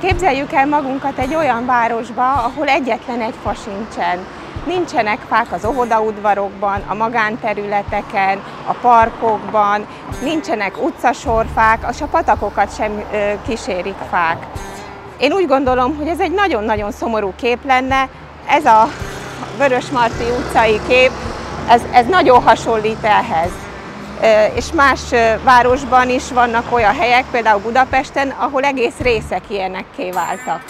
Képzeljük el magunkat egy olyan városba, ahol egyetlen egy fa sincsen. Nincsenek fák az óvodaudvarokban, a magánterületeken, a parkokban, nincsenek utcasorfák, a patakokat sem kísérik fák. Én úgy gondolom, hogy ez egy nagyon-nagyon szomorú kép lenne. Ez a Vörösmarty utcai kép, ez, ez nagyon hasonlít ehhez és más városban is vannak olyan helyek, például Budapesten, ahol egész részek ilyenekké váltak.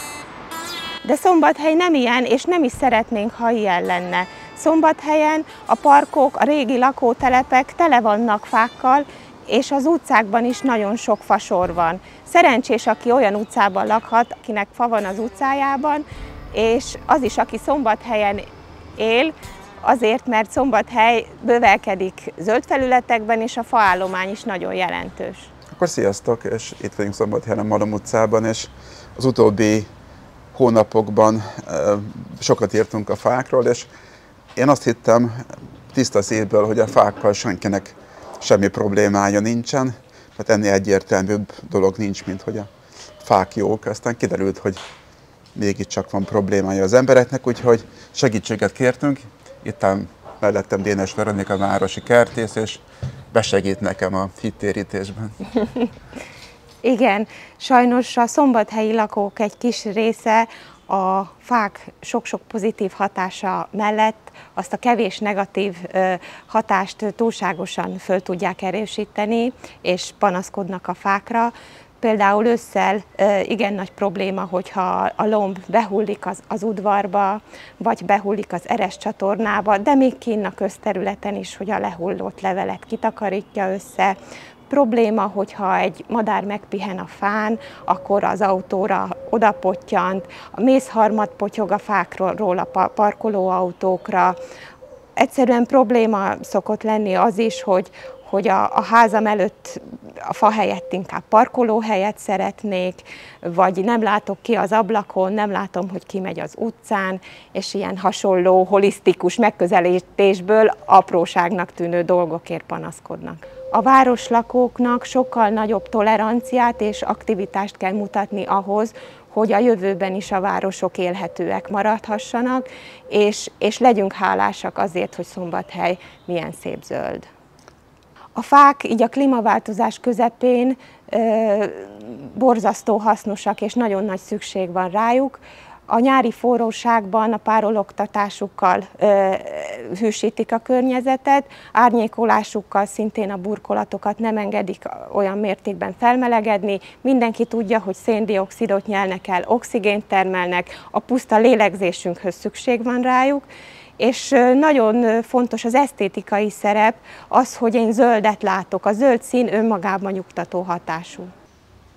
De Szombathely nem ilyen, és nem is szeretnénk, ha ilyen lenne. Szombathelyen a parkok, a régi lakótelepek tele vannak fákkal, és az utcákban is nagyon sok fasor van. Szerencsés, aki olyan utcában lakhat, akinek fa van az utcájában, és az is, aki Szombathelyen él, azért, mert Szombathely bővelkedik zöld felületekben, és a faállomány is nagyon jelentős. Akkor sziasztok, és itt vagyunk Szombathelyen a Malom utcában, és az utóbbi hónapokban sokat írtunk a fákról, és én azt hittem tiszta szívből, hogy a fákkal senkinek semmi problémája nincsen, tehát ennél egyértelműbb dolog nincs, mint hogy a fák jók. Aztán kiderült, hogy mégiscsak van problémája az embereknek, úgyhogy segítséget kértünk, itt mellettem Dénes Veronika városi kertész, és besegít nekem a hittérítésben. Igen, sajnos a szombathelyi lakók egy kis része a fák sok-sok pozitív hatása mellett azt a kevés negatív hatást túlságosan föl tudják erősíteni, és panaszkodnak a fákra. Például ősszel igen nagy probléma, hogyha a lomb behullik az, az udvarba, vagy behullik az eres csatornába, de még kinn a közterületen is, hogy a lehullott levelet kitakarítja össze. Probléma, hogyha egy madár megpihen a fán, akkor az autóra odapottyant, a mézharmat potyog a fákról a parkolóautókra, egyszerűen probléma szokott lenni az is, hogy, hogy a, a házam előtt a fa helyett inkább parkolóhelyet szeretnék, vagy nem látok ki az ablakon, nem látom, hogy ki megy az utcán, és ilyen hasonló, holisztikus megközelítésből apróságnak tűnő dolgokért panaszkodnak. A városlakóknak sokkal nagyobb toleranciát és aktivitást kell mutatni ahhoz, hogy a jövőben is a városok élhetőek maradhassanak, és, és legyünk hálásak azért, hogy Szombathely milyen szép zöld. A fák így a klímaváltozás közepén borzasztó hasznosak, és nagyon nagy szükség van rájuk. A nyári forróságban a párologtatásukkal ö, hűsítik a környezetet, árnyékolásukkal szintén a burkolatokat nem engedik olyan mértékben felmelegedni. Mindenki tudja, hogy széndiokszidot nyelnek el, oxigént termelnek, a puszta lélegzésünkhöz szükség van rájuk, és nagyon fontos az esztétikai szerep, az, hogy én zöldet látok. A zöld szín önmagában nyugtató hatású.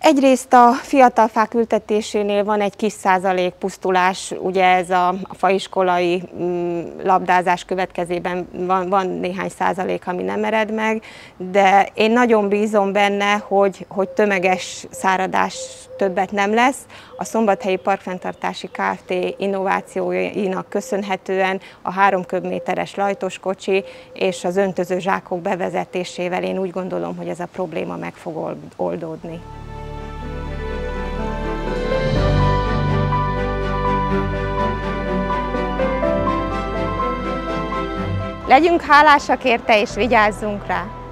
Egyrészt a fiatal fák ültetésénél van egy kis százalék pusztulás, ugye ez a, faiskolai mm, labdázás következében van, van néhány százalék, ami nem ered meg, de én nagyon bízom benne, hogy, hogy tömeges száradás többet nem lesz. A Szombathelyi Parkfenntartási Kft. innovációinak köszönhetően a három köbméteres lajtos kocsi és az öntöző zsákok bevezetésével én úgy gondolom, hogy ez a probléma meg fog oldódni. Legyünk hálásak érte és vigyázzunk rá!